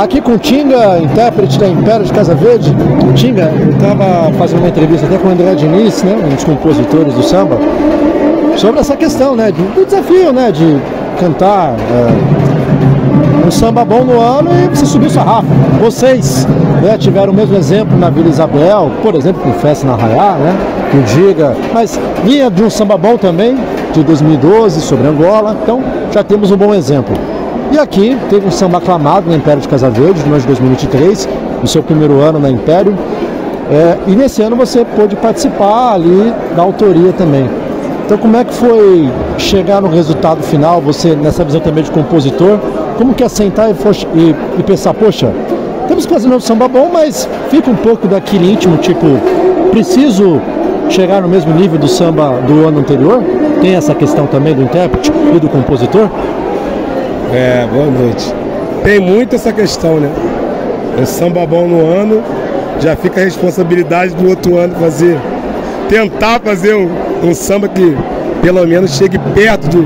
Aqui com o Tinga, intérprete da Império de Casa Verde. Tinga, eu estava fazendo uma entrevista até com o André Diniz, né, um dos compositores do samba, sobre essa questão, né, do desafio, né, de cantar é, um samba bom no ano e você subir o sarrafo. Vocês né, tiveram o mesmo exemplo na Vila Isabel, por exemplo, com Festa na Raiá, né, que o Diga, mas vinha de um samba bom também, de 2012, sobre Angola, então já temos um bom exemplo. E aqui teve um samba aclamado no Império de Casa Verde, no ano de 2023, no seu primeiro ano na Império. É, e nesse ano você pôde participar ali da autoria também. Então como é que foi chegar no resultado final, você nessa visão também de compositor, como que é sentar e, e, e pensar, poxa, temos que fazer um samba bom, mas fica um pouco daquele íntimo, tipo, preciso chegar no mesmo nível do samba do ano anterior? Tem essa questão também do intérprete e do compositor? É, boa noite. Tem muito essa questão, né? O samba bom no ano, já fica a responsabilidade do outro ano fazer. Tentar fazer um, um samba que pelo menos chegue perto do,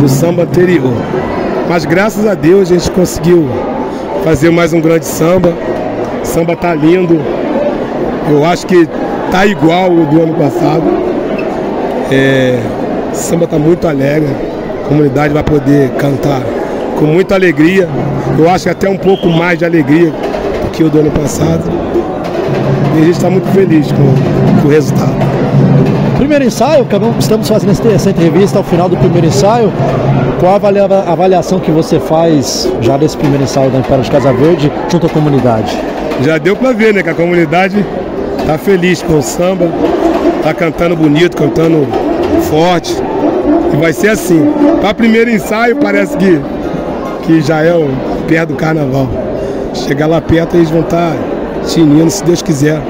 do samba anterior. Mas graças a Deus a gente conseguiu fazer mais um grande samba. O samba tá lindo. Eu acho que tá igual o do ano passado. É, o samba tá muito alegre comunidade vai poder cantar com muita alegria. Eu acho que até um pouco mais de alegria do que o do ano passado. E a gente está muito feliz com, com, o resultado. Primeiro ensaio, estamos fazendo essa entrevista ao final do primeiro ensaio. Qual a avaliação que você faz já desse primeiro ensaio da Império de Casa Verde junto à comunidade? Já deu para ver, né, que a comunidade está feliz com o samba, está cantando bonito, cantando forte. E vai ser assim. Para primeiro ensaio parece que, que já é o perto do carnaval. Chegar lá perto eles vão estar tá tinindo, se Deus quiser.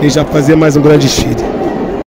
E já fazer mais um grande desfile.